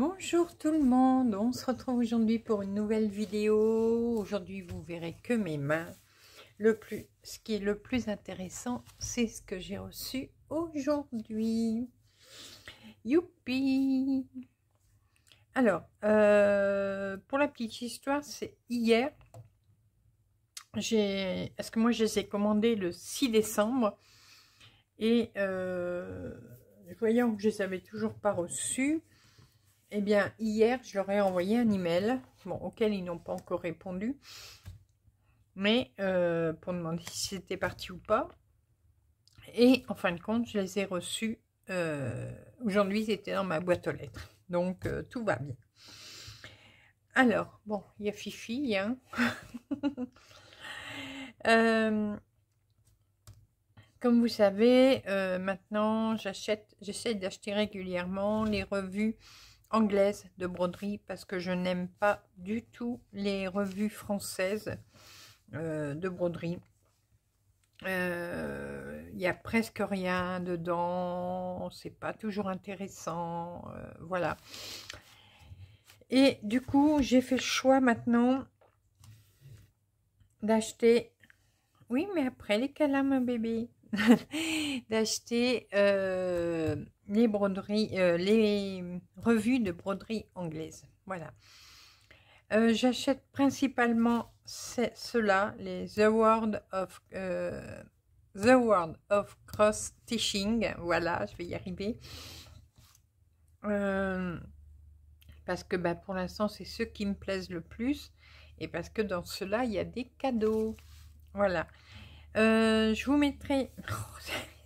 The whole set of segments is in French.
Bonjour tout le monde, on se retrouve aujourd'hui pour une nouvelle vidéo. Aujourd'hui vous verrez que mes mains. Ce qui est le plus intéressant, c'est ce que j'ai reçu aujourd'hui. Youpi Alors, euh, pour la petite histoire, c'est hier. J'ai, Est-ce que moi je les ai commandés le 6 décembre et euh, voyant que je les avais toujours pas reçus, eh bien, hier, je leur ai envoyé un email, auquel ils n'ont pas encore répondu, mais euh, pour demander si c'était parti ou pas. Et en fin de compte, je les ai reçus. Euh, aujourd'hui, ils étaient dans ma boîte aux lettres. Donc, euh, tout va bien. Alors, bon, il y a Fifi, hein. comme vous savez, maintenant, j'achète, j'essaie d'acheter régulièrement les revues anglaise de broderie parce que je n'aime pas du tout les revues françaises euh, de broderie. Il euh, n'y a presque rien dedans, c'est pas toujours intéressant, euh, voilà. Et du coup, j'ai fait le choix maintenant d'acheter... Oui, mais après les câlins, bébé d'acheter euh, les broderies, euh, les revues de broderie anglaise. Voilà. Euh, j'achète principalement cela, les The World of The World of Cross Stitching. Voilà, je vais y arriver. parce que bah, pour l'instant, c'est ceux qui me plaisent le plus. Et parce que dans cela, il y a des cadeaux. Voilà. Euh, je vous mettrai...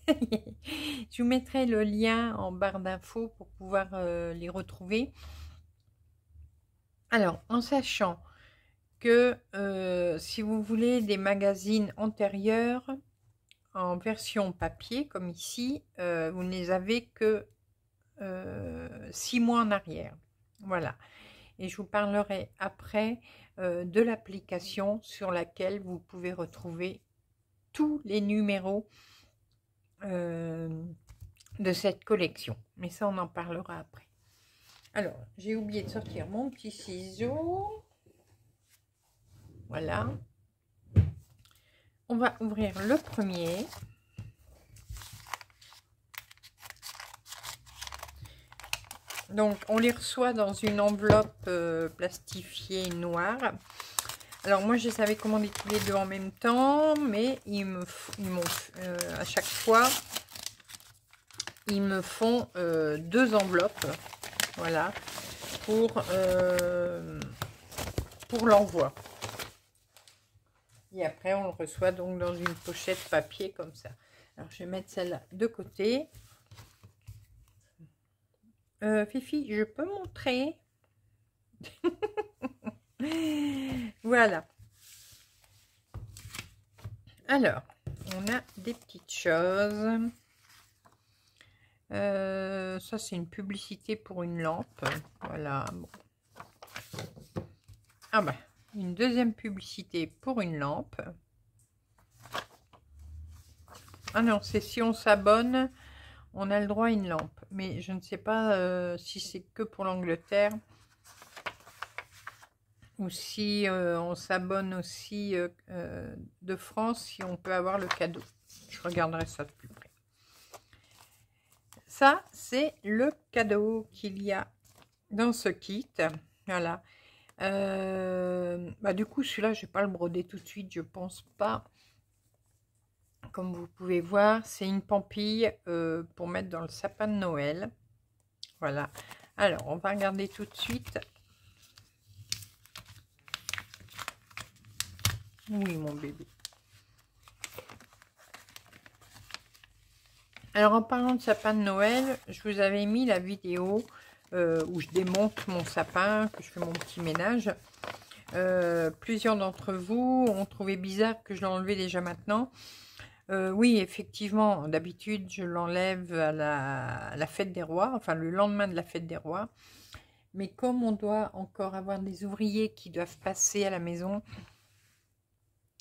je vous mettrai le lien en barre d'infos pour pouvoir euh, les retrouver. Alors, en sachant que euh, si vous voulez des magazines antérieurs en version papier, comme ici, vous ne les avez que six mois en arrière. Voilà. Et je vous parlerai après de l'application sur laquelle vous pouvez retrouver tous les numéros euh, de cette collection. Mais ça, on en parlera après. Alors, j'ai oublié de sortir mon petit ciseau. Voilà. On va ouvrir le premier. Donc, on les reçoit dans une enveloppe euh, plastifiée noire. Alors moi je savais commander tous les deux en même temps, mais ils me m'ont euh, à chaque fois ils me font euh, deux enveloppes, voilà, pour euh, pour l'envoi. Et après on le reçoit donc dans une pochette papier comme ça. Alors je vais mettre celle-là de côté. Fifi, je peux montrer? Voilà. Alors, on a des petites choses. Euh, ça, c'est une publicité pour une lampe. Voilà. Ah bah, une deuxième publicité pour une lampe. Ah non, c'est si on s'abonne, on a le droit à une lampe. Mais je ne sais pas euh, si c'est que pour l'Angleterre ou si euh, on s'abonne aussi euh, euh, de France, si on peut avoir le cadeau. Je regarderai ça de plus près. Ça, c'est le cadeau qu'il y a dans ce kit. Voilà. bah, du coup, celui-là, je vais pas le broder tout de suite, je pense pas. Comme vous pouvez voir, c'est une pampille pour mettre dans le sapin de Noël. Voilà. Alors, on va regarder tout de suite Oui, mon bébé. Alors, en parlant de sapin de Noël, je vous avais mis la vidéo euh, où je démonte mon sapin, que je fais mon petit ménage. Euh, plusieurs d'entre vous ont trouvé bizarre que je l'enlevais déjà maintenant. Euh, oui, effectivement, d'habitude, je l'enlève à la, fête des rois, enfin le lendemain de la fête des rois. Mais comme on doit encore avoir des ouvriers qui doivent passer à la maison,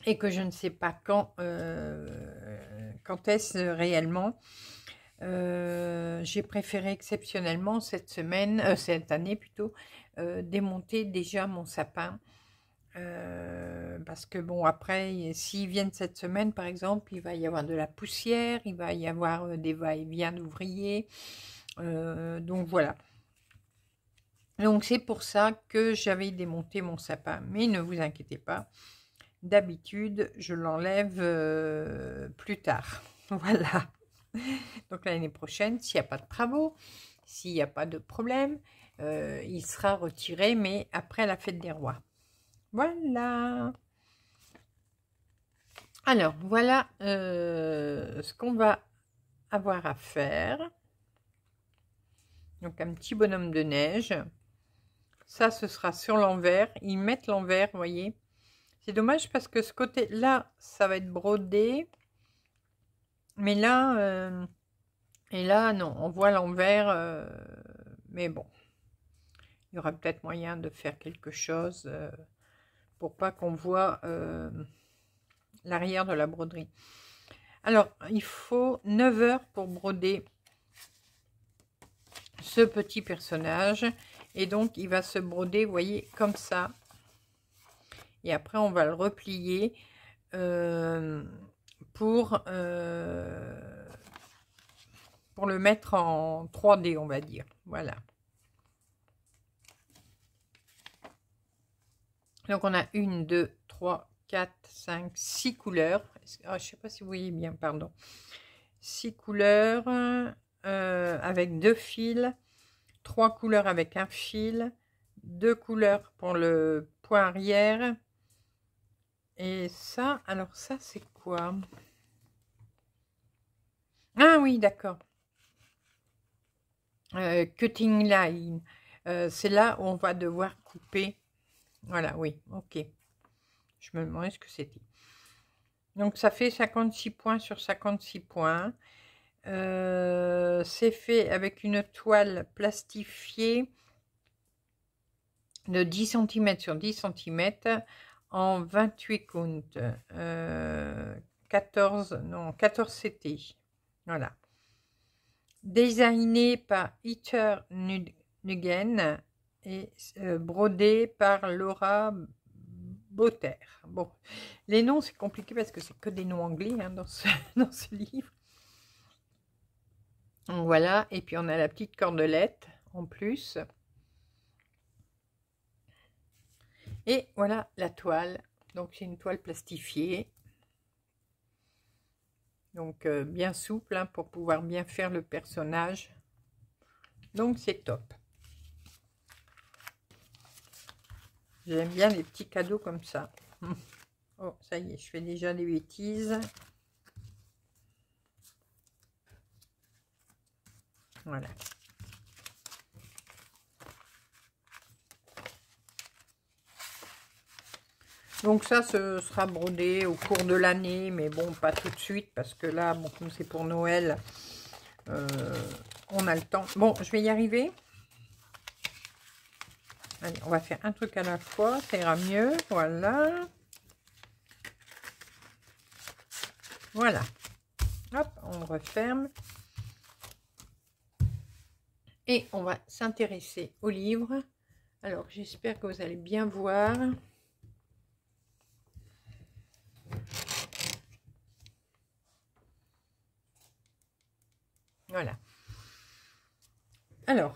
et que je ne sais pas quand, euh, est-ce réellement. j'ai préféré exceptionnellement cette semaine, cette année plutôt, démonter déjà mon sapin. parce que bon, après, s'ils viennent cette semaine, par exemple, il va y avoir de la poussière, il va y avoir des va-et-vient d'ouvriers. donc voilà. Donc c'est pour ça que j'avais démonté mon sapin. Mais ne vous inquiétez pas, d'habitude je l'enlève euh, plus tard. Voilà. Donc l'année prochaine, s'il n'y a pas de travaux, s'il n'y a pas de problème, euh, il sera retiré, mais après la fête des rois. Voilà. Alors, voilà euh, ce qu'on va avoir à faire. Donc, un petit bonhomme de neige. Ça, ce sera sur l'envers. Ils mettent l'envers, vous voyez. C'est dommage parce que ce côté-là, ça va être brodé. Mais là, euh, et là, non, on voit l'envers. Euh, mais bon, il y aura peut-être moyen de faire quelque chose euh, pour pas qu'on voit l'arrière de la broderie. Alors, il faut 9 heures pour broder ce petit personnage. Et donc, il va se broder, vous voyez, comme ça. Et après, on va le replier euh, pour, euh, pour le mettre en 3D, on va dire. Voilà. Donc, on a une, deux, trois, quatre, cinq, six couleurs. Ah, je sais pas si vous voyez bien, pardon. Six couleurs euh, avec deux fils trois couleurs avec un fil, deux couleurs pour le point arrière. Et ça, alors ça, c'est quoi? Ah oui, d'accord. Euh, cutting line. Euh, c'est là où on va devoir couper. Voilà, oui, ok. Je me demandais ce que c'était. Donc, ça fait 56 points sur 56 points. Euh, c'est fait avec une toile plastifiée de 10 cm sur 10 cm en 28 comptes. 14, non, 14 CT. Voilà. Designé par Heather Nugen et euh, brodé par Laura Botter. Bon, les noms c'est compliqué parce que c'est que des noms anglais hein, dans ce livre. Voilà, et puis on a la petite cordelette en plus. Et voilà la toile. Donc c'est une toile plastifiée. Donc euh, bien souple hein, pour pouvoir bien faire le personnage. Donc c'est top. J'aime bien les petits cadeaux comme ça. Oh, ça y est, je fais déjà des bêtises. Voilà. Donc ça, ce sera brodé au cours de l'année, mais bon, pas tout de suite, parce que là, bon, comme c'est pour Noël, euh, on a le temps. Bon, je vais y arriver. Allez, on va faire un truc à la fois, ça ira mieux, voilà. Voilà. Hop, on referme. Et on va s'intéresser au livre. Alors, j'espère que vous allez bien voir. Alors,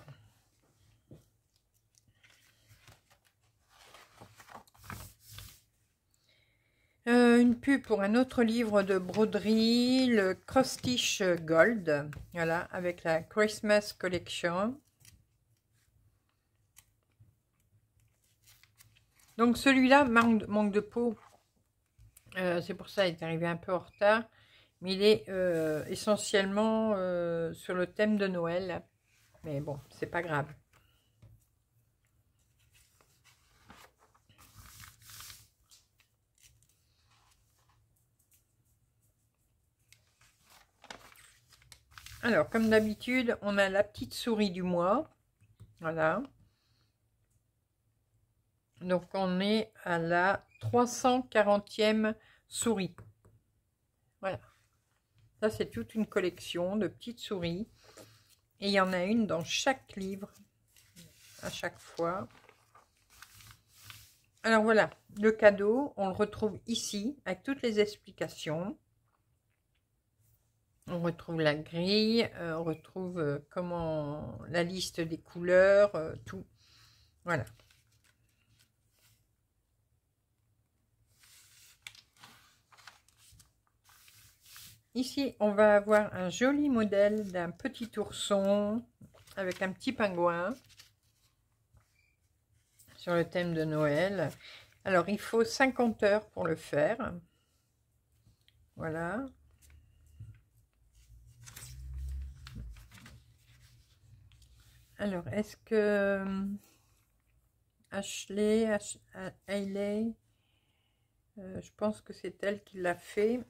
Euh, une pub pour un autre livre de broderie, le Cross Stitch Gold, voilà, avec la Christmas Collection. Donc celui-là manque, de peau, euh, c'est pour ça qu'il est arrivé un peu en retard, mais il est euh, essentiellement sur le thème de Noël, mais bon, c'est pas grave. Alors, comme d'habitude, on a la petite souris du mois. Voilà. Donc, on est à la 340e souris. Voilà. Ça, c'est toute une collection de petites souris. Et il y en a une dans chaque livre, à chaque fois. Alors voilà, le cadeau, on le retrouve ici, avec toutes les explications. On retrouve la grille, euh, on retrouve euh, comment la liste des couleurs, euh, tout. Voilà. Ici, on va avoir un joli modèle d'un petit ourson avec un petit pingouin sur le thème de Noël. Alors, il faut 50 heures pour le faire. Voilà. Alors, est-ce que euh, Ashley, Hayley, euh, je pense que c'est elle qui l'a fait.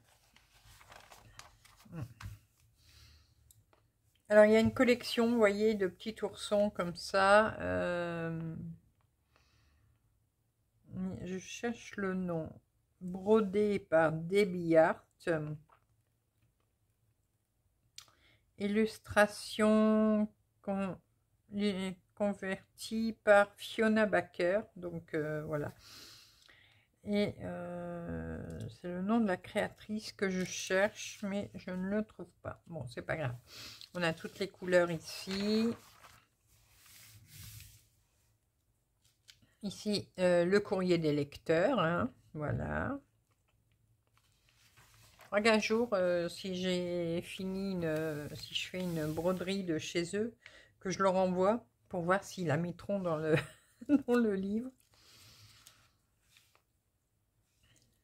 Alors, il y a une collection, vous voyez, de petits oursons comme ça. Euh, je cherche le nom. Brodé par Debbie Hart. Illustration convertie par Fiona Baker. Donc, euh, voilà. Et euh, c'est le nom de la créatrice que je cherche, mais je ne le trouve pas. Bon, c'est pas grave. On a toutes les couleurs ici. Ici, euh, le courrier des lecteurs. Hein, voilà. Regarde jour, euh, si j'ai fini, une, si je fais une broderie de chez eux, que je leur envoie pour voir s'ils la mettront dans le, dans le livre.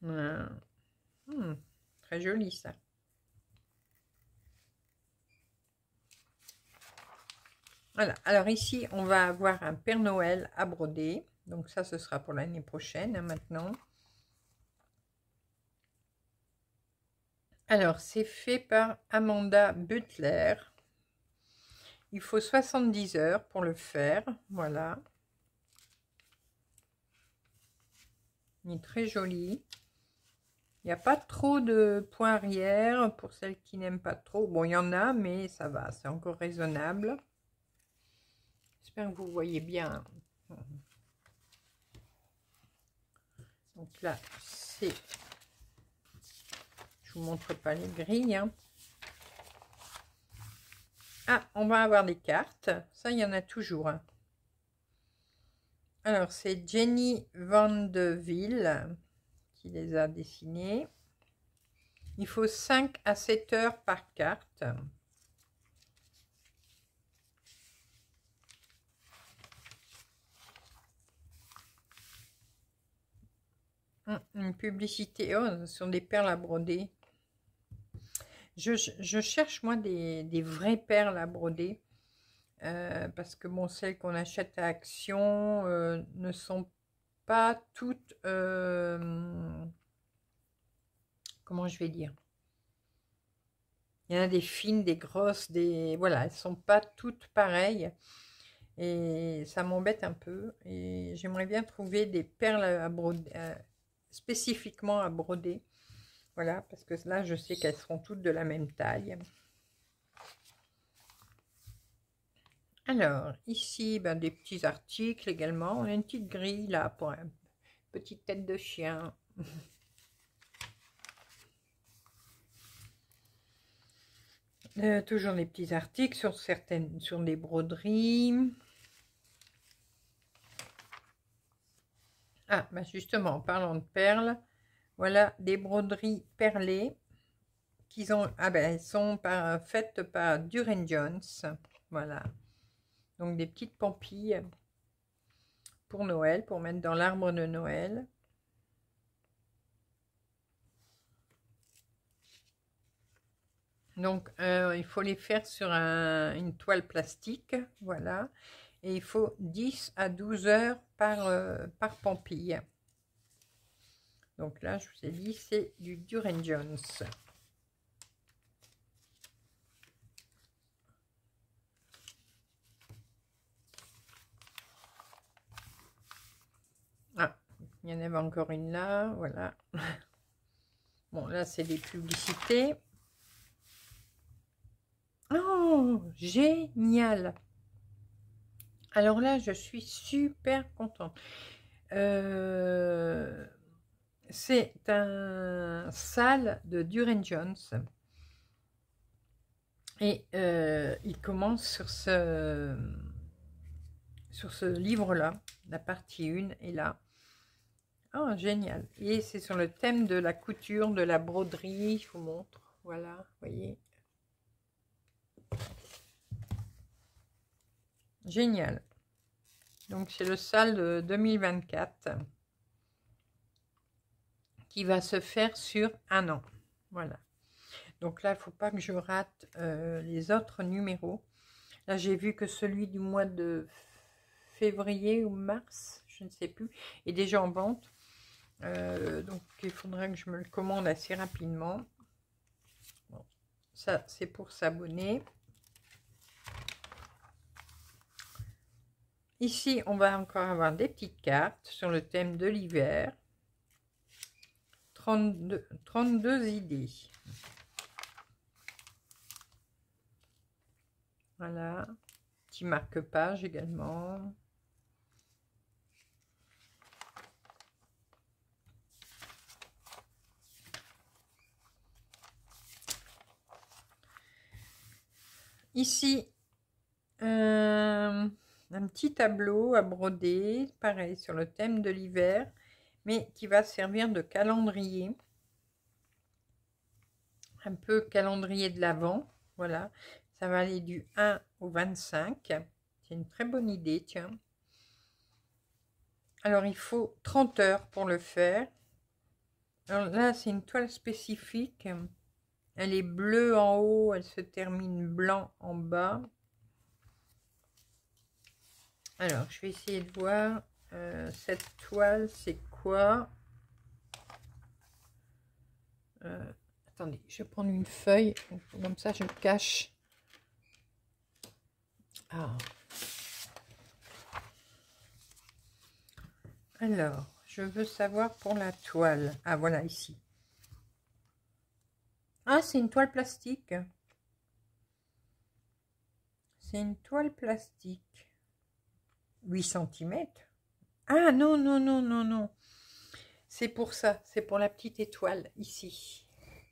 Hmm, très joli ça. Voilà, alors ici on va avoir un Père Noël à broder. Donc ça ce sera pour l'année prochaine hein, maintenant. Alors c'est fait par Amanda Butler. Il faut 70 heures pour le faire. Voilà. Il est très joli. Il n'y a pas trop de points arrière pour celles qui n'aiment pas trop. Bon, il y en a, mais ça va, c'est encore raisonnable. J'espère que vous voyez bien. Donc là, c'est... Je vous montre pas les grilles. Hein. Ah, on va avoir des cartes. Ça, il y en a toujours. Hein. Alors, c'est Jenny Van Ville les a dessinés. Il faut 5 à 7 heures par carte. Hum, une publicité, oh, ce sont des perles à broder. Je, cherche moi des, vraies perles à broder. Euh, parce que bon, celles qu'on achète à Action euh, ne sont pas toutes... Euh, comment je vais dire? Il y en a des fines, des grosses, des... Voilà, elles sont pas toutes pareilles. Et ça m'embête un peu. Et j'aimerais bien trouver des perles à broder, euh, spécifiquement à broder. Voilà, parce que là, je sais qu'elles seront toutes de la même taille. Alors, ici, ben, des petits articles également. On a une petite grille là pour une petite tête de chien. Euh, toujours des petits articles sur certaines, sur des broderies. Ah, ben justement, en parlant de perles, voilà des broderies perlées qui ont, ah ben, elles sont faites par Duran Jones. Voilà. Donc des petites pampilles pour Noël, pour mettre dans l'arbre de Noël. Donc, euh, il faut les faire sur une toile plastique, voilà. Et il faut 10 à 12 heures par, euh, par pampille. Donc là, je vous ai dit, c'est du Duran Jones. Il y en avait encore une là, voilà. Bon, là, c'est des publicités. Oh, génial Alors là, je suis super contente. Euh, c'est un salle de Duran Jones. Et euh, il commence sur ce, sur ce livre-là, la partie 1 est là. Oh, génial. Et c'est sur le thème de la couture, de la broderie, je vous montre. Voilà, voyez. Génial. Donc, c'est le salle de 2024 qui va se faire sur un an. Voilà. Donc là, il faut pas que je rate euh, les autres numéros. Là, j'ai vu que celui du mois de février ou mars, je ne sais plus, est déjà en vente. Euh, donc, il faudra que je me le commande assez rapidement. ça, c'est pour s'abonner. Ici, on va encore avoir des petites cartes sur le thème de l'hiver. 32, 32 idées. Voilà. Petit marque-page également. Ici, euh, un petit tableau à broder, pareil, sur le thème de l'hiver mais qui va servir de calendrier. Un peu calendrier de l'Avent, voilà. Ça va aller du 1 au 25. C'est une très bonne idée, tiens. Alors, il faut 30 heures pour le faire. Alors là, c'est une toile spécifique. Elle est bleue en haut, elle se termine blanc en bas. Alors, je vais essayer de voir. Euh, cette toile, c'est quoi? Euh, Attendez, je vais prendre une feuille. Comme ça, je cache. Ah. Alors, je veux savoir pour la toile. Ah, voilà, ici. Ah, c'est une toile plastique. C'est une toile plastique. 8 cm. Ah non, non, non, non, non. C'est pour ça, c'est pour la petite étoile ici.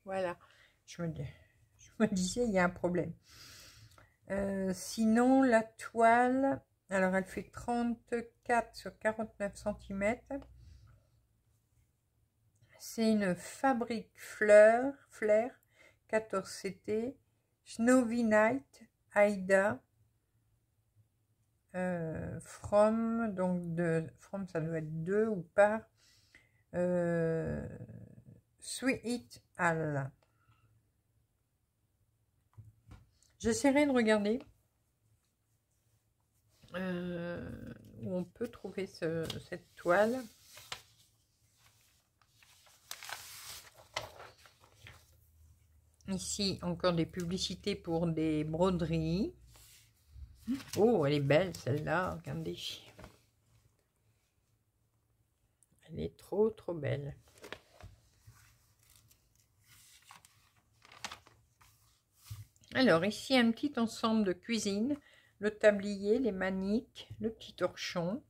Voilà. Je me, disais, il y a un problème. Euh, sinon, la toile, alors elle fait 34 sur 49 cm. C'est une fabrique fleur, flair 14 CT, Snowy Night, Aida, euh, from, donc de, from ça doit être deux ou pas, euh, Sweet Al. J'essaierai de regarder euh, où on peut trouver cette toile. Ici, encore des publicités pour des broderies. Oh, elle est belle celle-là, regardez. Elle est trop, trop belle. Alors, ici, un petit ensemble de cuisine. Le tablier, les maniques, le petit torchon.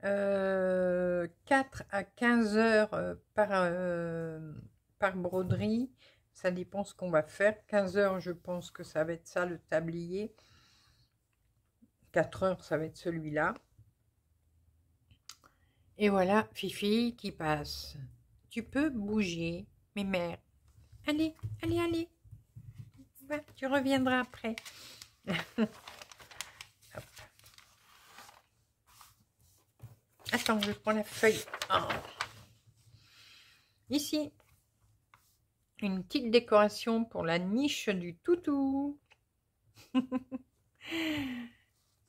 4 euh, à 15 heures euh, par, euh, par broderie. Ça dépend ce qu'on va faire. 15 heures, je pense que ça va être ça, le tablier. 4 heures, ça va être celui-là. Et voilà, Fifi qui passe. Tu peux bouger, mes mères. Allez, allez, allez. tu reviendras après. Attends, je prends la feuille. Oh. Ici, une petite décoration pour la niche du toutou.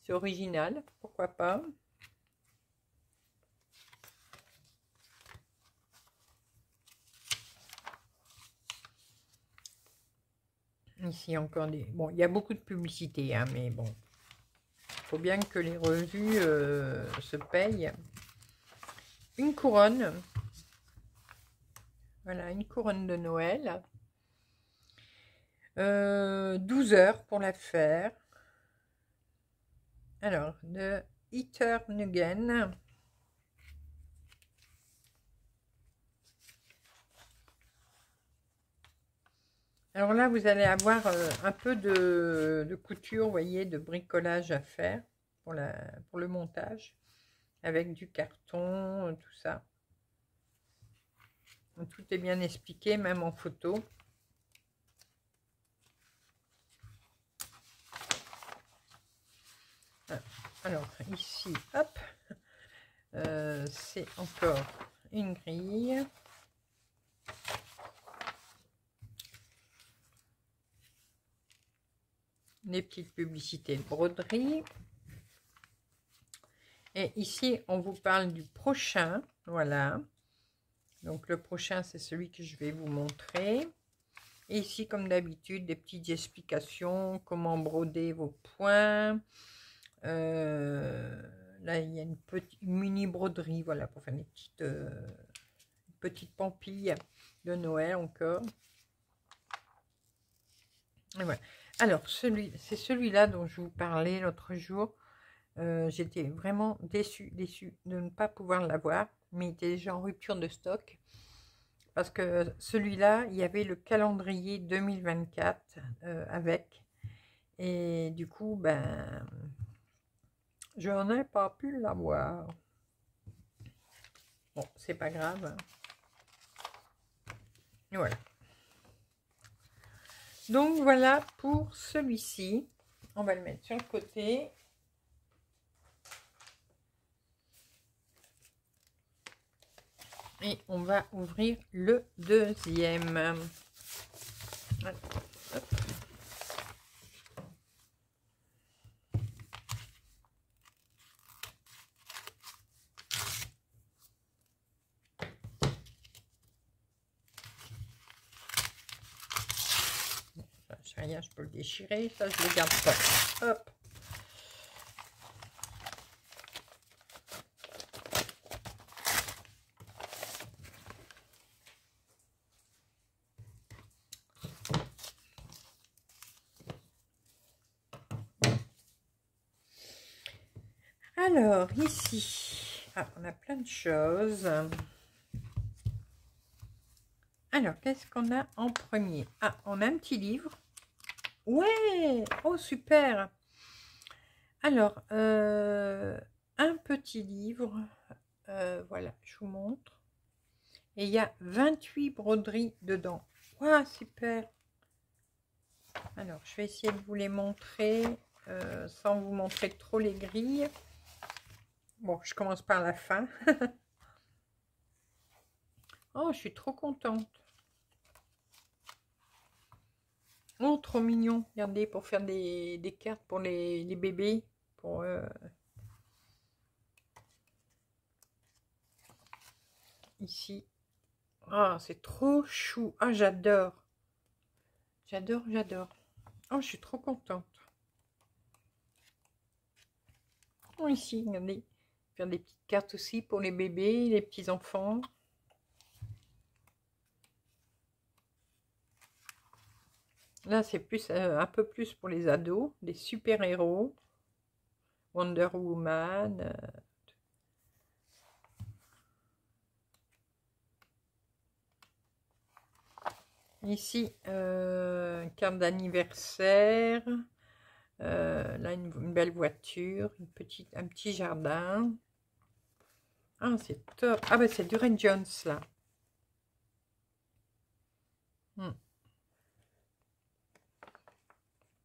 C'est original, pourquoi pas. Ici encore des... Bon, il y a beaucoup de publicité, hein, mais bon. Il faut bien que les revues euh, se payent. Une couronne. Voilà, une couronne de Noël. Euh, 12 heures pour la faire. Alors, de Nugen. Alors là, vous allez avoir euh, un peu de, couture, vous voyez, de bricolage à faire pour, le montage, avec du carton, tout ça. Tout est bien expliqué, même en photo. Ah, alors, ici, hop, euh, c'est encore une grille. les petites publicités de broderie. Et ici, on vous parle du prochain. Voilà. Donc, le prochain, c'est celui que je vais vous montrer. Ici, comme d'habitude, des petites explications, comment broder vos points. Euh, là, il y a une petite mini broderie, voilà, pour faire des petites, euh, petites pampilles de Noël encore. Alors, celui, c'est celui-là dont je vous parlais l'autre jour. Euh, j'étais vraiment déçue, déçue de ne pas pouvoir l'avoir, mais il était déjà en rupture de stock. Parce que celui-là, il y avait le calendrier 2024 euh, avec. Et du coup, ben, je n'en ai pas pu l'avoir. Bon, c'est pas grave. Voilà. Donc voilà pour celui-ci. On va le mettre sur le côté. Et on va ouvrir le deuxième. je peux le déchirer. Ça, je le garde pas. Hop. Alors, ici, ah, on a plein de choses. Alors, qu'est-ce qu'on a en premier? Ah, on a un petit livre. Ouais Oh, super Alors, euh, un petit livre. Euh, voilà, je vous montre. Et il y a 28 broderies dedans. Waouh, super Alors, je vais essayer de vous les montrer euh, sans vous montrer trop les grilles. Bon, je commence par la fin. oh, je suis trop contente. Oh, trop mignon. Regardez, pour faire des, cartes pour les, bébés. Pour, euh, Ici. Ah, c'est trop chou. Ah, j'adore. J'adore, j'adore. Oh, je suis trop contente. Oh, ici, regardez. Faire des petites cartes aussi pour les bébés, les petits-enfants. Là, c'est plus euh, un peu plus pour les ados, des super-héros. Wonder Woman. Euh. Ici, euh, carte d'anniversaire. Là, une, belle voiture, une petite, un petit jardin. Ah, c'est top. Ah, ben c'est Duran Jones, là. Hmm.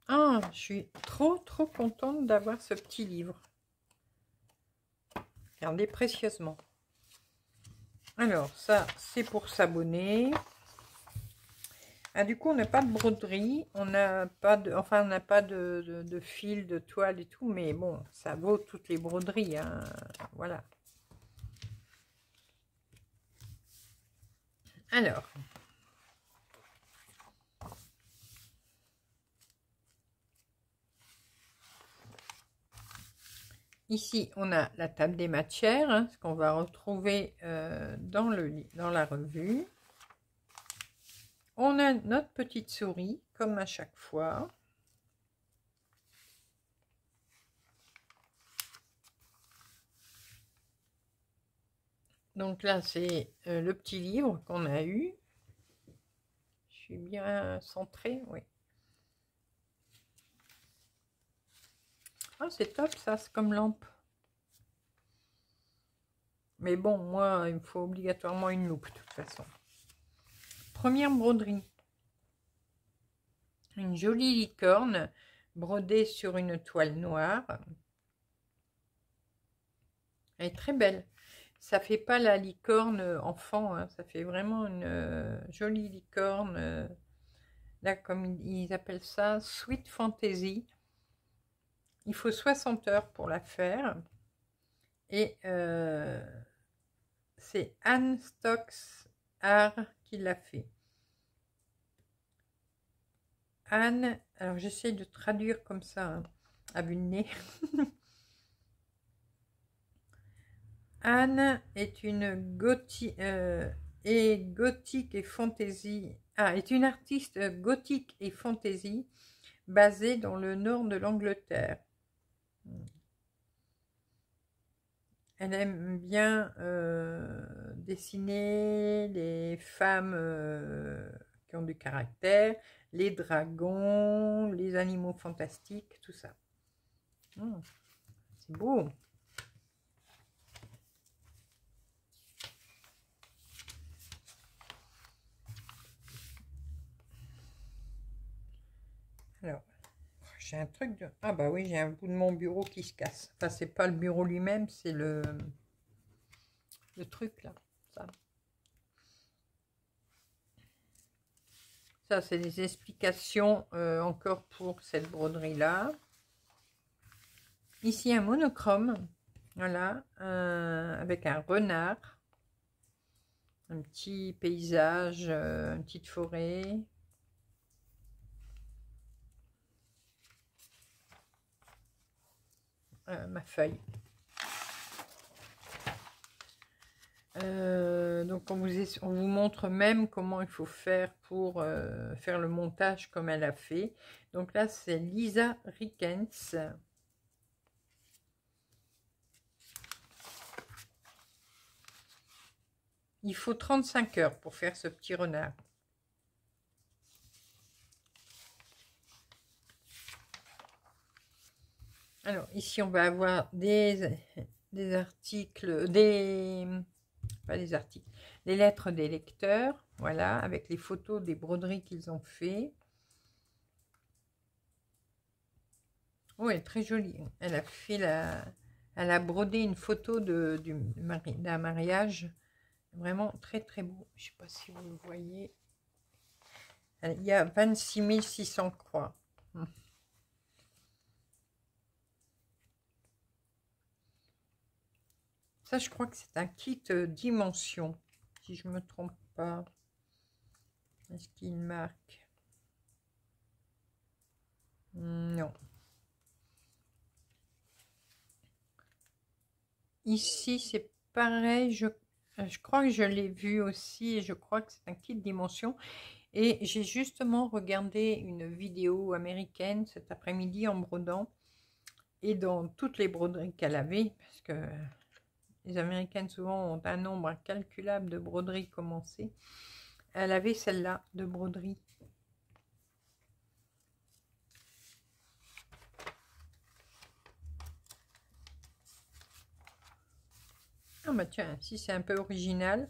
Ah, je suis trop, trop contente d'avoir ce petit livre. Regardez précieusement. Alors, ça, c'est pour s'abonner. Ah, du coup, on n'a pas de broderie. On n'a pas de... Enfin, on n'a pas de, fil, de toile et tout. Mais bon, ça vaut toutes les broderies. Hein. Voilà. Alors, Ici, on a la table des matières, hein, ce qu'on va retrouver euh, dans, le, dans la revue. On a notre petite souris, comme à chaque fois. Donc là, c'est euh, le petit livre qu'on a eu. Je suis bien centrée, oui. Ah, c'est top ça, c'est comme lampe. Mais bon, moi, il me faut obligatoirement une loupe, de toute façon. Première broderie. Une jolie licorne brodée sur une toile noire. Elle est très belle. Ça fait pas la licorne enfant, hein. ça fait vraiment une euh, jolie licorne. Euh, là, comme ils appellent ça, Sweet Fantasy. Il faut 60 heures pour la faire. Et euh, c'est Anne Stocks Art l'a fait. Anne, alors j'essaie de traduire comme ça, hein, à vue de nez. Anne est une gothique, euh, et gothique et. Ah, est une artiste gothique et fantaisie basée dans le nord de l'Angleterre. Elle aime bien euh, dessiner les femmes euh, qui ont du caractère, les dragons, les animaux fantastiques, tout ça. Hmm, c'est beau. Alors, j'ai un truc de... Ah bah oui, j'ai un bout de mon bureau qui se casse. Enfin, c'est pas le bureau lui-même, c'est le... Le truc là. Ça, c'est des explications euh, encore pour cette broderie-là. Ici, un monochrome. Voilà. avec un renard. Un petit paysage, euh, une petite forêt. Euh, ma feuille. Euh, donc on vous, on vous, montre même comment il faut faire pour euh, faire le montage comme elle a fait. Donc là c'est Lisa Rickens. Il faut 35 heures pour faire ce petit renard. Alors, ici, on va avoir des, des articles, des, pas des articles, les lettres des lecteurs, voilà, avec les photos des broderies qu'ils ont fait. Oh, elle est très jolie. Elle a fait la, elle a brodé une photo de, du, d'un mariage. Vraiment très très beau. Je ne sais pas si vous le voyez. Il y a 26 600 croix. Ça, je crois que c'est un kit euh, dimension, si je ne me trompe pas. Est-ce qu'il marque? Non. Ici, c'est pareil. Je, euh, je crois que je l'ai vu aussi et je crois que c'est un kit dimension. Et j'ai justement regardé une vidéo américaine cet après-midi en brodant. Et dans toutes les broderies qu'elle avait, parce que les Américaines souvent ont un nombre incalculable de broderies commencées. Elle avait celle-là de broderie. Ah bah tiens, si c'est un peu original,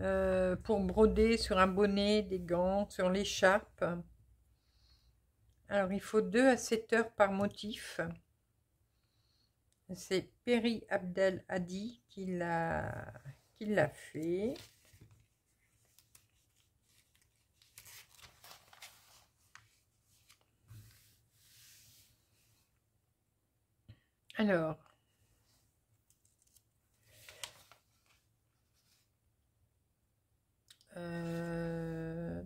euh, pour broder sur un bonnet, des gants, sur l'écharpe. Alors il faut 2 à 7 heures par motif. C'est Peri Abdel Hadi qui l'a fait. Alors, euh,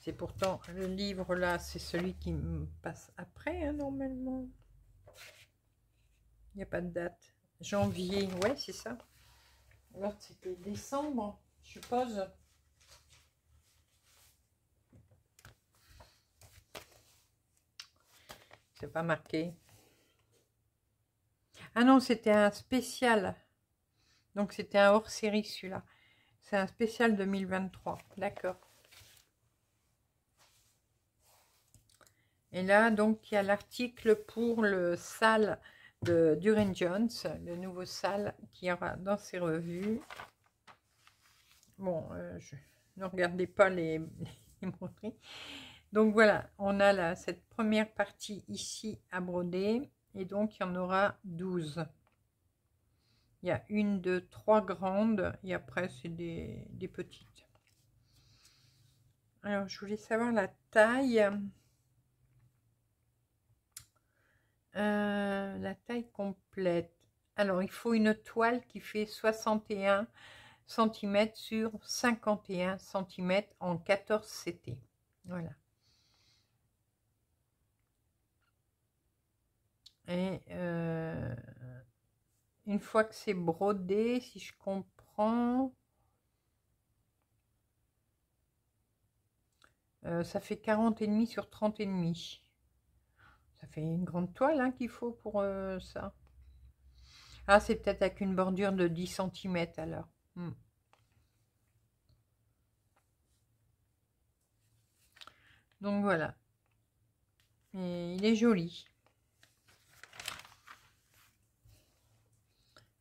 c'est pourtant le livre là, c'est celui qui me passe après, hein, normalement. Il n'y a pas de date. Janvier, ouais, c'est ça. Alors c'était décembre, je suppose. C'est pas marqué. Ah non, c'était un spécial. Donc, c'était un hors-série, celui-là. C'est un spécial 2023. D'accord. Et là, donc, il y a l'article pour le salle Duran Jones, le nouveau sale qui aura dans ses revues. Bon, euh, je, ne regardez pas les, les Donc voilà, on a cette première partie ici à broder. Et donc, il y en aura 12. Il y a une, deux, trois grandes. Et après, c'est des petites. Alors, je voulais savoir la taille. Euh, la taille complète. Alors, il faut une toile qui fait 61 cm sur 51 cm en 14 CT. Voilà. Et euh, une fois que c'est brodé, si je comprends, euh, ça fait 40 et demi sur 30 et demi. Fait une grande toile hein, qu'il faut pour euh, ça. Ah, c'est peut-être avec une bordure de 10 cm alors. Hmm. Donc voilà. Il est joli.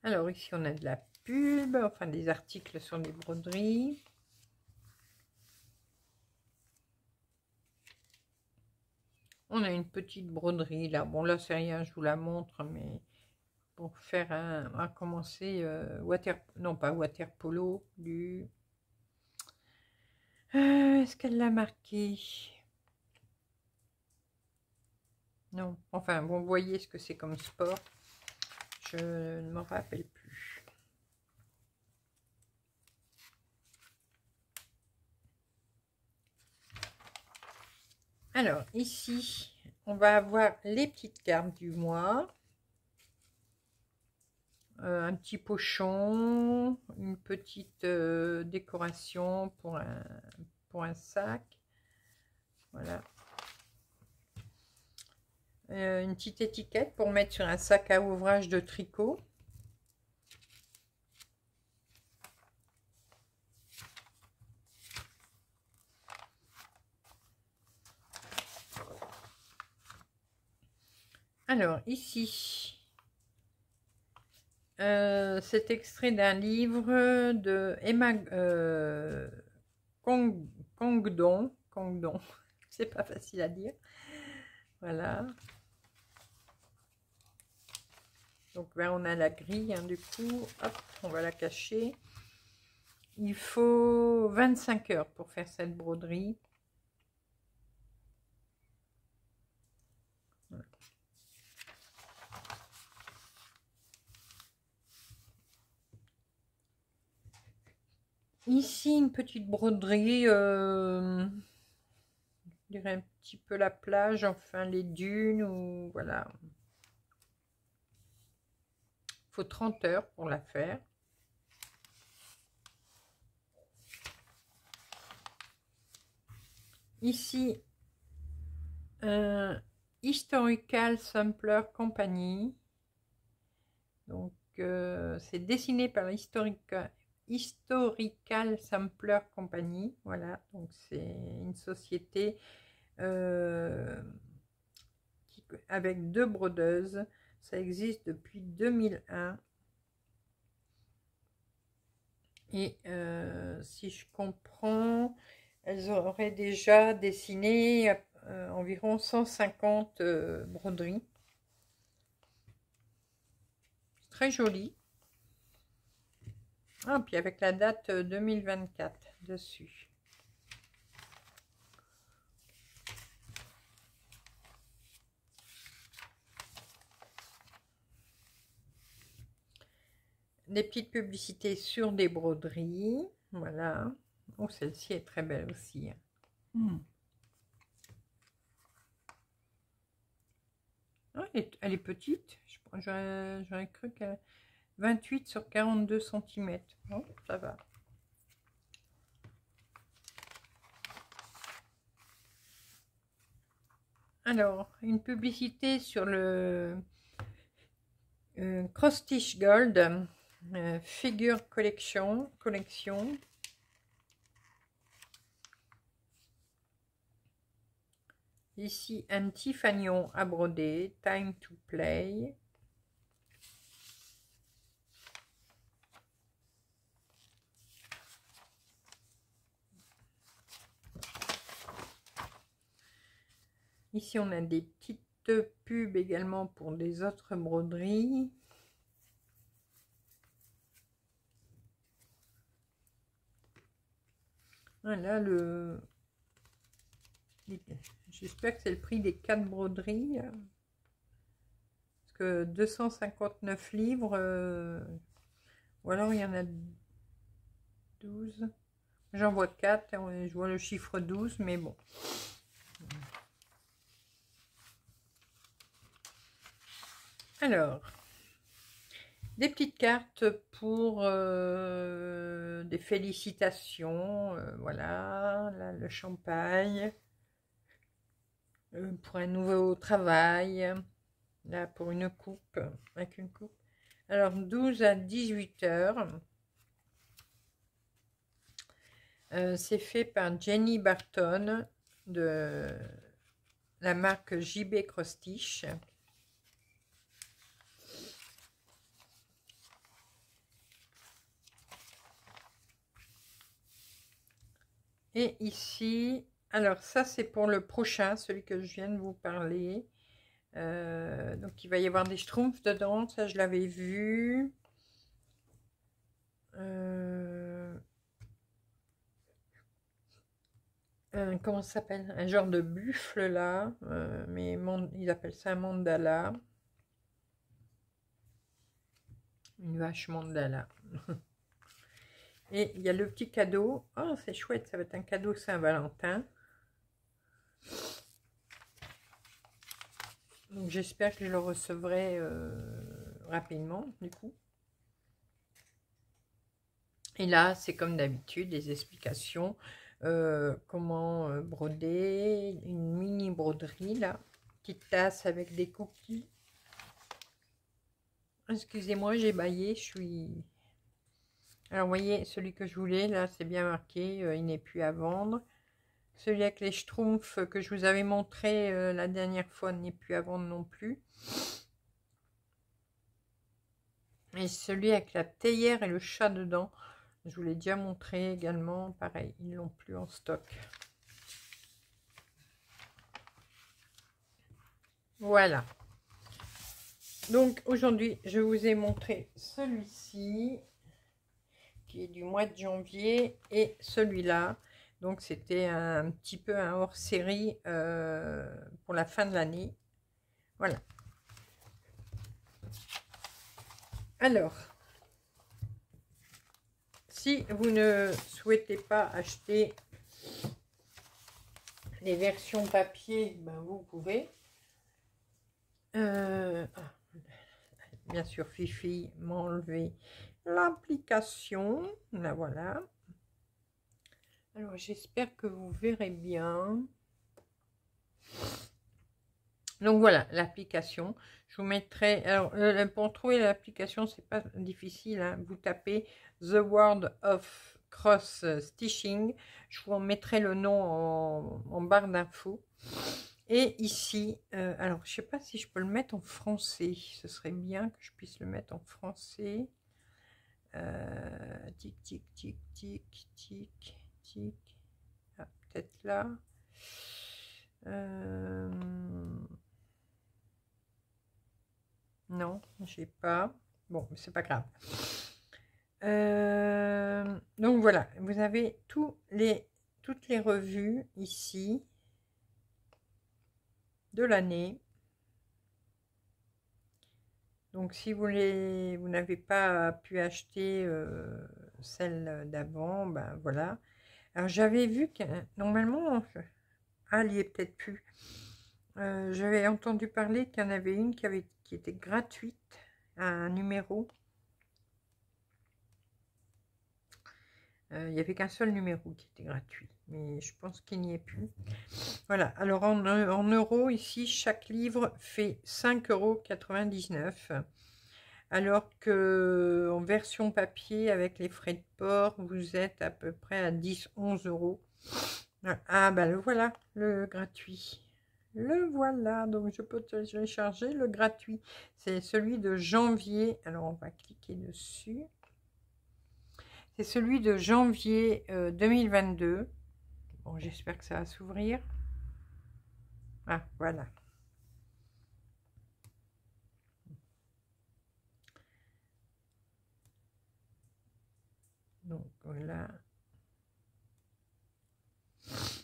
Alors ici on a de la pub, enfin des articles sur les broderies. On a une petite broderie là. Bon, là, c'est rien, je vous la montre, mais pour faire un. Va commencer euh, water. Non, pas water polo, du. Euh, est-ce qu'elle l'a marqué? Non. Enfin, vous voyez ce que c'est comme sport. Je ne m'en rappelle plus. Alors, ici, on va avoir les petites cartes du mois. Euh, un petit pochon, une petite euh, décoration pour un, pour sac. Voilà. Euh, une petite étiquette pour mettre sur un sac à ouvrage de tricot. Alors, ici, euh, c'est extrait d'un livre de Emma euh, Kongdon. Kongdon, c'est pas facile à dire. Voilà. Donc là, on a la grille, hein, du coup, on va la cacher. Il faut 25 heures pour faire cette broderie. Ici, une petite broderie, euh, je dirais un petit peu la plage, enfin les dunes, ou voilà. Il faut 30 heures pour la faire. Ici, Historical Sampler Company. Donc, euh, c'est dessiné par l'Historical Historical Sampler Company. Voilà, donc c'est une société euh, avec deux brodeuses. Ça existe depuis 2001. Et euh, si je comprends, elles auraient déjà dessiné euh, environ 150 broderies. Très joli. Ah, puis avec la date 2024 euh, dessus. Des petites publicités sur des broderies. Voilà. Oh, celle-ci est très belle aussi. Hein. Hmm. Ah, elle, est, petite. J'aurais cru qu'elle... 28 sur 42 cm. Bon, ça va. Alors, une publicité sur le euh, Cross Stitch Gold euh, Figure Collection. collection. Ici, un petit fanion à broder. Time to play. Ici, on a des petites pubs également pour des autres broderies. Voilà le... J'espère que c'est le prix des quatre broderies. Parce que 259 livres, euh, ou alors il y en a 12. J'en vois 4, je vois le chiffre 12, mais bon. Alors, des petites cartes pour euh, des félicitations. Euh, voilà, le champagne. Euh, pour un nouveau travail. Là, pour une coupe, avec une coupe. Alors, 12 à 18 heures. C'est fait par Jenny Barton de la marque JB Crostiche. Et ici, alors ça c'est pour le prochain, celui que je viens de vous parler. Euh, donc il va y avoir des schtroumpfs dedans, ça je l'avais vu. Euh, comment ça s'appelle? Un genre de buffle là, euh, mais ils appellent ça un mandala. Une vache mandala. Et il y a le petit cadeau. Oh, c'est chouette, ça va être un cadeau Saint-Valentin. J'espère que je le recevrai euh, rapidement, du coup. Et là, c'est comme d'habitude, des explications. Euh, comment euh, broder, une mini broderie, là. Petite tasse avec des cookies. Excusez-moi, j'ai baillé, je suis alors, vous voyez, celui que je voulais, là, c'est bien marqué, euh, il n'est plus à vendre. Celui avec les schtroumpfs que je vous avais montré euh, la dernière fois n'est plus à vendre non plus. Et celui avec la théière et le chat dedans, je vous l'ai déjà montré également. Pareil, ils l'ont plus en stock. Voilà. Donc aujourd'hui, je vous ai montré celui-ci du mois de janvier et celui-là. Donc c'était un petit peu un hors-série euh, pour la fin de l'année. Voilà. Alors, si vous ne souhaitez pas acheter les versions papier, ben vous pouvez. Euh, ah, bien sûr, Fifi m'a enlevé l'application. La voilà. Alors, j'espère que vous verrez bien. Donc voilà, l'application. Je vous mettrai... Alors, euh, pour trouver l'application, c'est pas difficile. Hein. Vous tapez The Word of Cross Stitching. Je vous mettrai le nom en, barre d'infos. Et ici, euh, alors je sais pas si je peux le mettre en français. Ce serait bien que je puisse le mettre en français. Euh, tic, tic, tic, tic, tic, tic. Ah, peut-être là. Euh, non, j'ai pas. Bon, c'est pas grave. Euh, donc voilà, vous avez tous les, toutes les revues ici de l'année. Donc, si vous vous n'avez pas pu acheter euh, celle d'avant, ben voilà. Alors, j'avais vu que normalement, ah, est peut-être plus. Euh, j'avais entendu parler qu'il y en avait une qui, avait, qui était gratuite, un numéro. il n'y avait qu'un seul numéro qui était gratuit, mais je pense qu'il n'y est plus. Voilà, alors en, euros, ici, chaque livre fait 5,99 euros alors que en version papier avec les frais de port vous êtes à peu près à 10-11 euros. Ah ben le voilà le gratuit. Le voilà. Donc je peux télécharger le gratuit. C'est celui de janvier. Alors on va cliquer dessus. C'est celui de janvier 2022 euh, bon j'espère que ça va s'ouvrir ah voilà Donc voilà.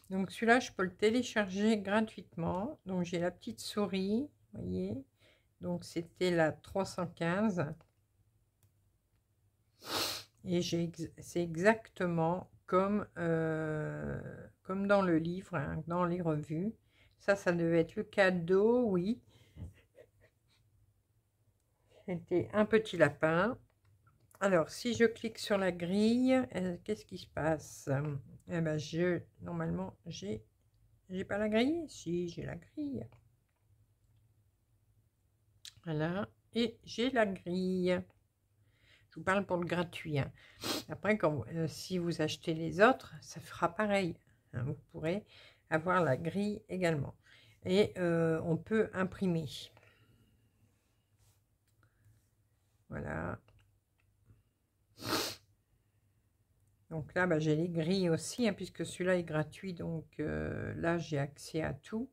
Donc celui-là, je peux le télécharger gratuitement. Donc j'ai la petite souris, voyez. Donc c'était la 315. Et c'est exactement comme, euh, comme dans le livre, hein, dans les revues. Ça, ça devait être le cadeau, oui. C'était un petit lapin. Alors, si je clique sur la grille, euh, qu'est-ce qui se passe? Eh ben, je, normalement, j'ai, j'ai pas la grille? Si, j'ai la grille. Voilà, et j'ai la grille. Je vous parle pour le gratuit. Hein. Après, euh, si vous achetez les autres, ça fera pareil. Hein. vous pourrez avoir la grille également. Et euh, on peut imprimer. Voilà. Donc là, bah, j'ai les grilles aussi, hein, puisque celui-là est gratuit. Donc euh, là, j'ai accès à tout.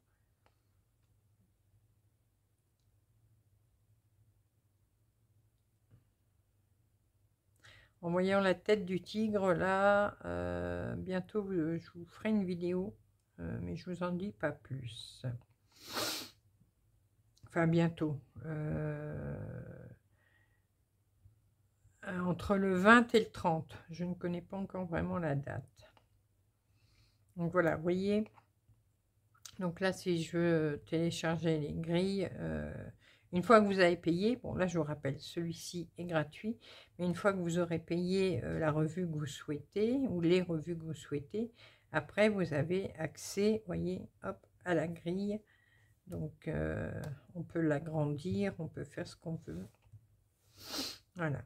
En voyant la tête du tigre, là, euh, bientôt, je vous ferai une vidéo, euh, mais je vous en dis pas plus. Enfin, bientôt. Euh, entre le 20 et le 30. Je ne connais pas encore vraiment la date. Donc voilà, vous voyez. Donc là, si je veux télécharger les grilles, euh, une fois que vous avez payé, bon là je vous rappelle, celui-ci est gratuit, mais une fois que vous aurez payé euh, la revue que vous souhaitez, ou les revues que vous souhaitez, après vous avez accès, voyez, hop, à la grille. Donc on peut l'agrandir, on peut faire ce qu'on veut. Voilà.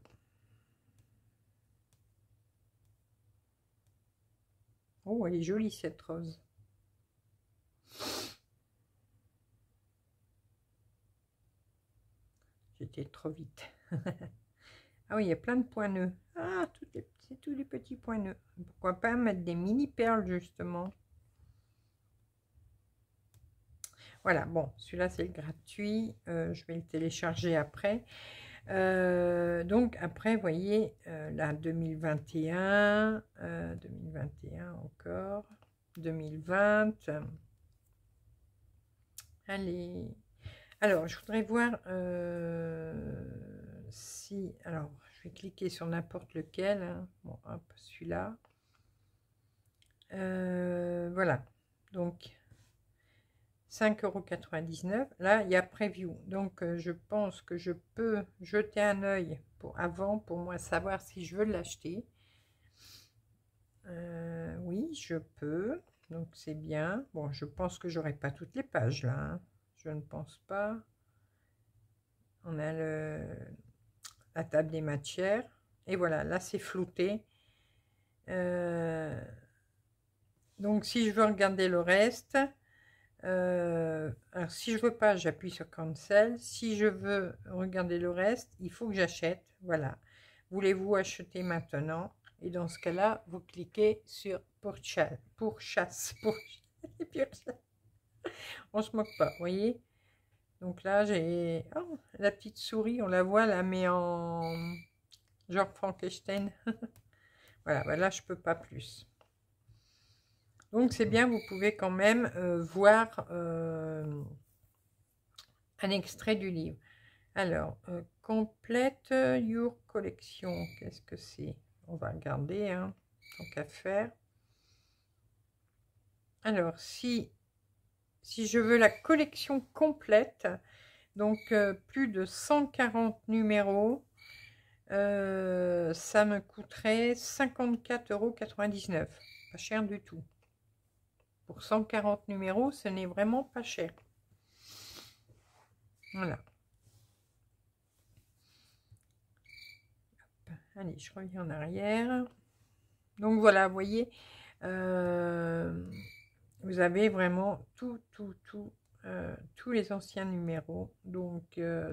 Oh, elle est jolie cette rose. Trop vite. ah oui, il y a plein de points nœuds. Ah, c'est tous les petits points nœuds. Pourquoi pas mettre des mini perles justement Voilà, bon, celui-là c'est gratuit. Euh, je vais le télécharger après. Euh, donc après, voyez, euh, là, 2021, 2021 euh, encore, 2020. Allez. Alors, je voudrais voir si... Alors, je vais cliquer sur n'importe lequel. Hein. Bon, hop, celui-là. voilà. Donc, 5,99€. Là, il y a preview. Donc, euh, je pense que je peux jeter un œil pour, avant pour moi savoir si je veux l'acheter. Euh, oui, je peux. Donc, c'est bien. Bon, je pense que j'aurai pas toutes les pages là. Hein. Je ne pense pas. On a le, la table des matières. Et voilà, là, c'est flouté. Euh, donc, si je veux regarder le reste, euh, alors, si je veux pas, j'appuie sur Cancel. Si je veux regarder le reste, il faut que j'achète. Voilà. Voulez-vous acheter maintenant? Et dans ce cas-là, vous cliquez sur pour, chasse. Pour chasse. Pour... on se moque pas, voyez Donc là, j'ai oh, la petite souris, on la voit là, mais en genre Frankenstein. voilà, ben là, je peux pas plus. Donc c'est bien, vous pouvez quand même euh, voir euh, un extrait du livre. Alors, euh, complète your collection. Qu'est-ce que c'est? On va regarder, hein, tant faire. Alors, si, si je veux la collection complète, donc plus de 140 numéros, euh, ça me coûterait 54,99 euros. Pas cher du tout. Pour 140 numéros, ce n'est vraiment pas cher. Voilà. Allez, je reviens en arrière. Donc voilà, vous voyez, euh, vous avez vraiment tout, tout, tout, euh, tous les anciens numéros. Donc, euh,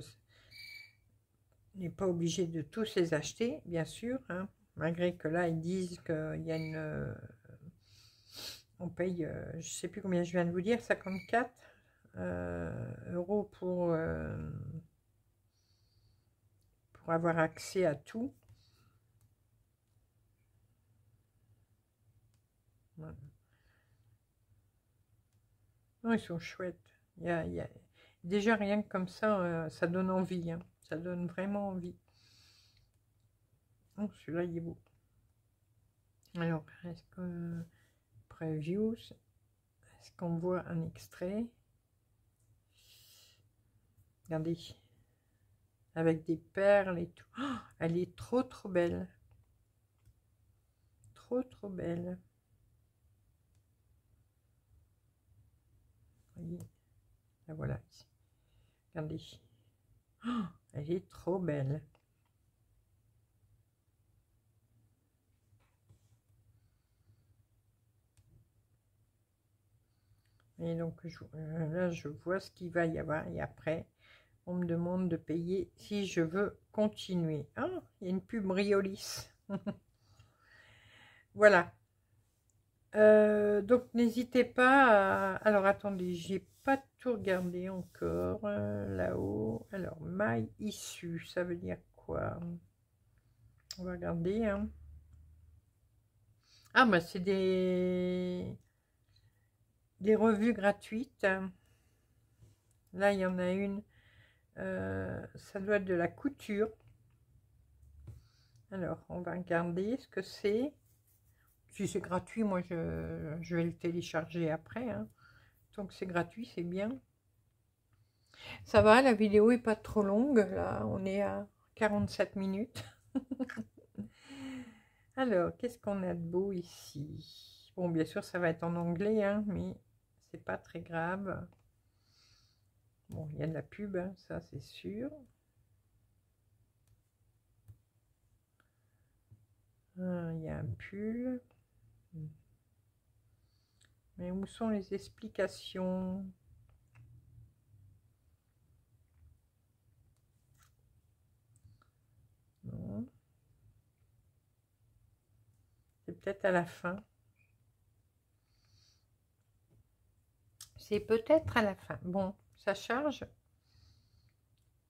n'est pas obligé de tous les acheter, bien sûr. Hein. malgré que là, ils disent qu'il y a une... Euh, on paye, je ne sais plus combien je viens de vous dire, 54 euros pour, pour avoir accès à tout. Non, ils sont chouettes. Il y Déjà, rien que comme ça, euh, ça donne envie. Hein. Ça donne vraiment envie. Oh, celui-là, il est beau. Alors, est-ce que... Previews. Est-ce qu'on voit un extrait? Regardez. Avec des perles et tout. Oh, elle est trop, trop belle. Trop, trop belle. La voilà. Regardez. Oh, elle est trop belle. Et donc, je, euh, là, je vois ce qu'il va y avoir. Et après, on me demande de payer si je veux continuer. Ah, il y a une pub Briolis. voilà. Euh, donc n'hésitez pas à... Alors attendez, j'ai pas tout regardé encore euh, là-haut. Alors maille issue, ça veut dire quoi? On va regarder. Hein. Ah bah c'est des des revues gratuites. Là il y en a une. Euh, ça doit être de la couture. Alors on va regarder ce que c'est. Si c'est gratuit, moi je, vais le télécharger après. Hein. Donc c'est gratuit, c'est bien. Ça va, la vidéo est pas trop longue. Là, on est à 47 minutes. Alors, qu'est-ce qu'on a de beau ici? Bon, bien sûr, ça va être en anglais, hein, mais c'est pas très grave. Bon, il y a de la pub, hein, ça c'est sûr. Ah, il y a un pull. Mais où sont les explications? C'est peut-être à la fin. C'est peut-être à la fin. Bon, ça charge.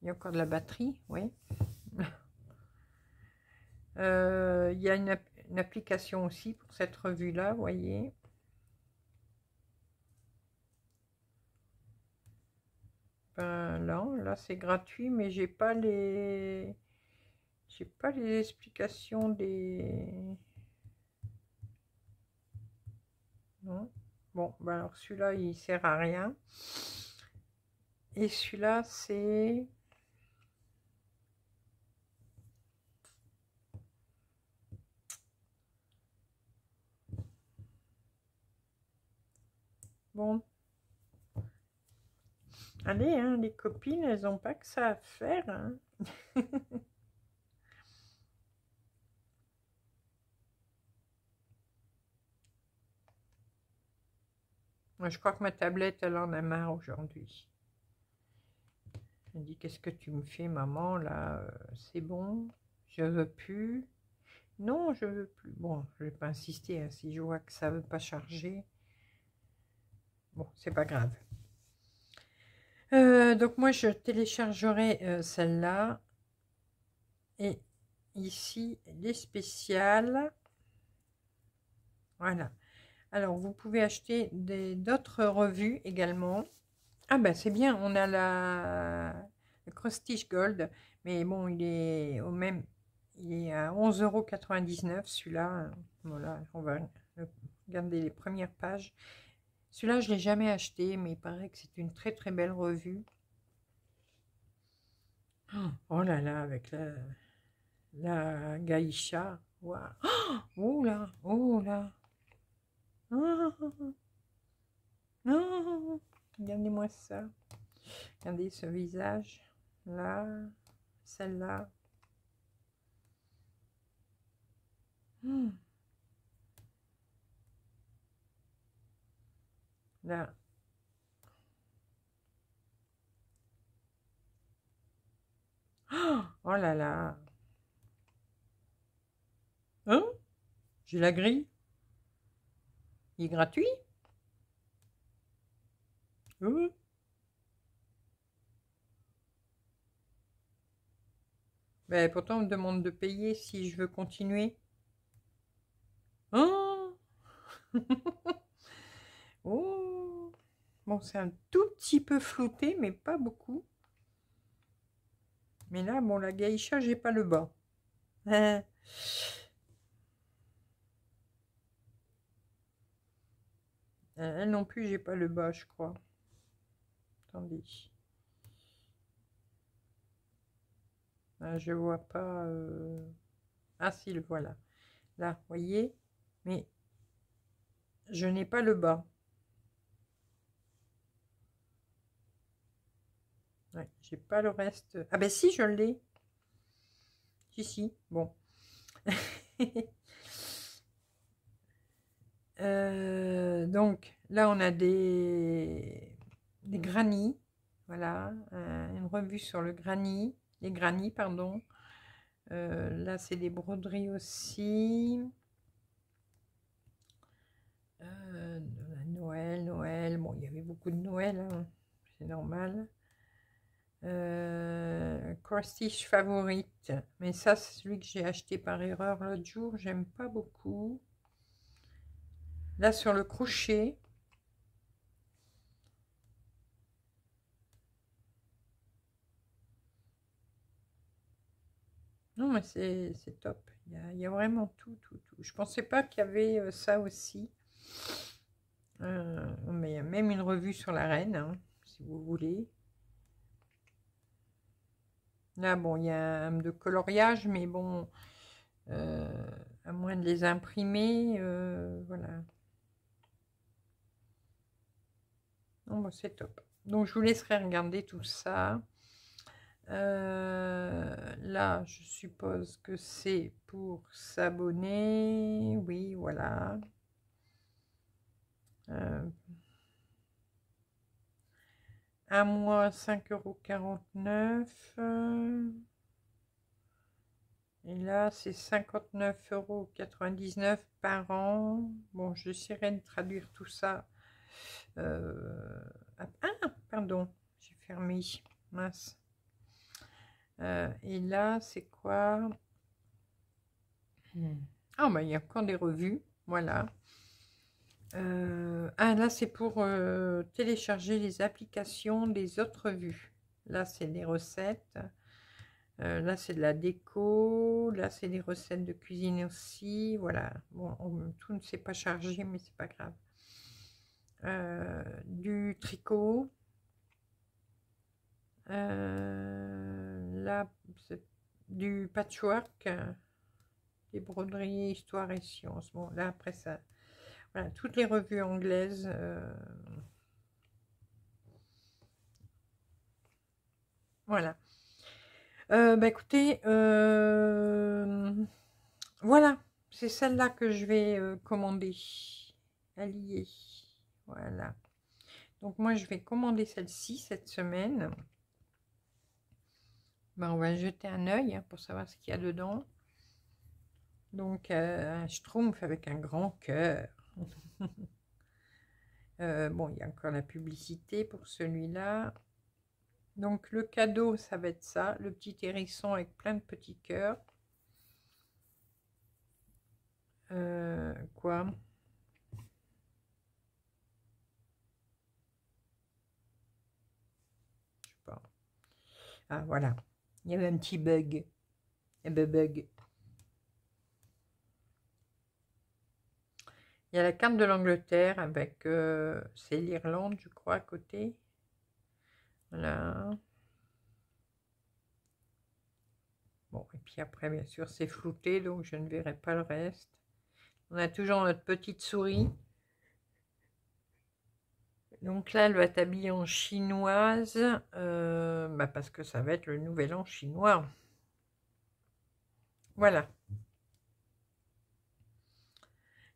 Il y a encore de la batterie, oui. Euh, il y a une, application aussi pour cette revue-là, voyez. Ben là, là c'est gratuit, mais j'ai pas les... J'ai pas les explications des... Non Bon, ben alors celui-là, il sert à rien. Et celui-là, c'est... Allez, hein, les copines, elles n'ont pas que ça à faire. Hein. Moi, je crois que ma tablette, elle en a marre aujourd'hui. Elle dit, qu'est-ce que tu me fais, maman, là euh, C'est bon? Je veux plus Non, je veux plus. Bon, je vais pas insister. Hein, si je vois que ça veut pas charger, Bon, c'est pas grave. Euh, donc moi, je téléchargerai euh, celle-là. Et ici, les spéciales. Voilà. Alors, vous pouvez acheter d'autres revues également. Ah ben, c'est bien. On a la le Gold. Mais bon, il est au même... Il est à 11,99€ celui-là. Voilà, on va regarder les premières pages. Celui-là, je ne l'ai jamais acheté, mais il paraît que c'est une très très belle revue. Oh là là, avec la, la gaïcha. Wow. Oh là, oh là. Ah, ah, Regardez-moi ça. Regardez ce visage. Là, celle-là. Hmm. Là. Oh là là. Hein? J'ai la grille. Il est gratuit? Oui. Ben, pourtant, on me demande de payer si je veux continuer. Oh, oh. Bon, c'est un tout petit peu flouté, mais pas beaucoup. Mais là, bon, la gaïcha, j'ai pas le bas. Elle non plus, j'ai pas le bas, je crois. Attendez. Ah, je vois pas. Euh, ah si, le voilà. Là, voyez. Mais je n'ai pas le bas. Ouais, j'ai pas le reste. Ah ben si, je l'ai. Si, si. Bon. Euh, donc là, on a des, des granits. Voilà, euh, une revue sur le granit, les granits, pardon. Euh, là, c'est des broderies aussi. Noël, Noël. Bon, il y avait beaucoup de Noël, hein. c'est normal. Euh, cross-stitch favorite. Mais ça, c'est celui que j'ai acheté par erreur l'autre jour. J'aime pas beaucoup. Là, sur le crochet. Non, mais c'est top. Il y, a, vraiment tout, tout, tout. Je pensais pas qu'il y avait euh, ça aussi. Euh, mais il y a même une revue sur la reine, hein, si vous voulez. Là, bon, il y a un de coloriage, mais bon, euh, à moins de les imprimer, euh, voilà. Non, bah, c'est top. Donc, je vous laisserai regarder tout ça. Euh, là, je suppose que c'est pour s'abonner. Oui, voilà. Un mois, 5,49 euros. Et là, c'est 59,99 euros par an. Bon, j'essaierai de traduire tout ça. Euh, ah, pardon, j'ai fermé. Mince. Euh, et là, c'est quoi? Ah, bah, il y a encore des revues. Voilà. Euh, ah, là, c'est pour euh, télécharger les applications des autres vues. Là, c'est des recettes. Euh, là, c'est de la déco. Là, c'est des recettes de cuisine aussi. Voilà. Bon, tout ne s'est pas chargé, mais c'est pas grave. du tricot. là, c'est du patchwork. Des broderies, histoire et sciences. Bon, là, après ça voilà, toutes les revues anglaises. Euh, voilà. Euh, bah écoutez, euh, voilà, c'est celle-là que je vais commander. Allier. Voilà. Donc moi, je vais commander celle-ci cette semaine. Ben, on va jeter un œil hein, pour savoir ce qu'il y a dedans. Donc, un schtroumpf avec un grand cœur. Euh, bon, il y a encore la publicité pour celui-là. Donc le cadeau, ça va être ça, le petit hérisson avec plein de petits cœurs. Euh, quoi? Je sais pas. Ah voilà, il y avait un petit bug. Un bug. Il y a la carte de l'Angleterre avec, euh, c'est l'Irlande, je crois, à côté. Voilà. Bon, et puis après, bien sûr, c'est flouté, donc je ne verrai pas le reste. On a toujours notre petite souris. Donc là, elle va être habillée en chinoise, euh, bah, parce que ça va être le nouvel an chinois. Voilà.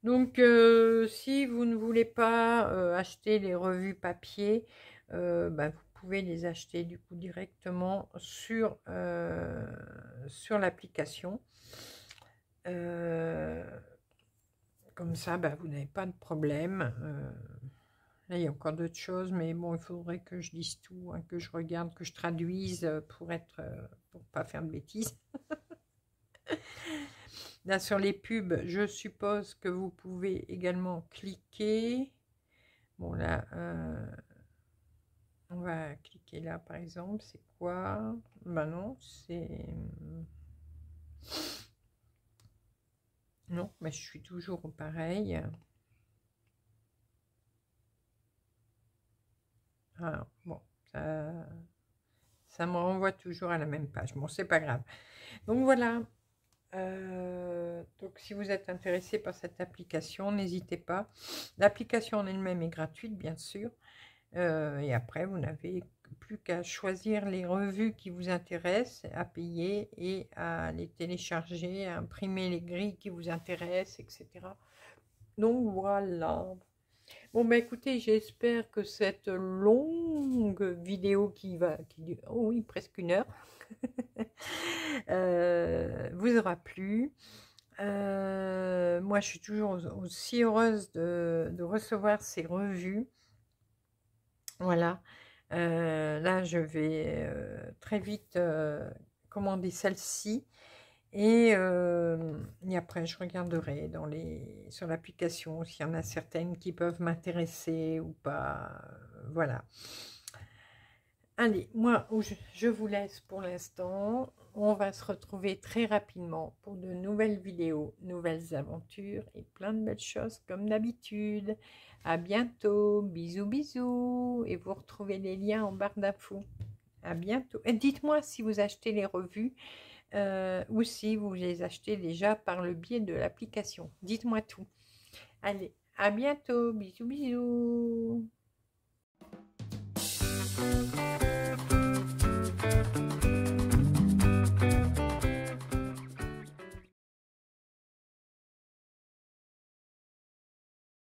Donc, euh, si vous ne voulez pas euh, acheter les revues papier, bah, vous pouvez les acheter du coup directement sur, sur l'application. comme ça, bah, vous n'avez pas de problème il y a encore d'autres choses, mais bon, il faudrait que je dise tout, hein, que je regarde, que je traduise euh, pour être, euh, pour pas faire de bêtises. Là, sur les pubs, je suppose que vous pouvez également cliquer. Bon, là, euh, on va cliquer là, par exemple. C'est quoi? Ben non, c'est... Non, mais je suis toujours pareil. Bon, ça, me renvoie toujours à la même page. Bon, c'est pas grave. Donc voilà. Euh, donc si vous êtes intéressé par cette application, n'hésitez pas. L'application en elle-même est gratuite, bien sûr. Euh, et après, vous n'avez plus qu'à choisir les revues qui vous intéressent, à payer et à les télécharger, à imprimer les grilles qui vous intéressent, etc. Donc voilà. Bon, bah écoutez, j'espère que cette longue vidéo qui va, qui oh oui, presque une heure, euh, vous aura plu. Euh, moi, je suis toujours aussi heureuse de, recevoir ces revues. Voilà. Euh, là, je vais très vite commander celle-ci. Et, après, je regarderai dans les, sur l'application s'il y en a certaines qui peuvent m'intéresser ou pas. Voilà. Allez, moi, je, vous laisse pour l'instant. On va se retrouver très rapidement pour de nouvelles vidéos, nouvelles aventures et plein de belles choses comme d'habitude. À bientôt. Bisous, bisous. Et vous retrouvez les liens en barre d'infos. À bientôt. Et dites-moi si vous achetez les revues euh, ou si vous les achetez déjà par le biais de l'application. Dites-moi tout. Allez, à bientôt. Bisous, bisous.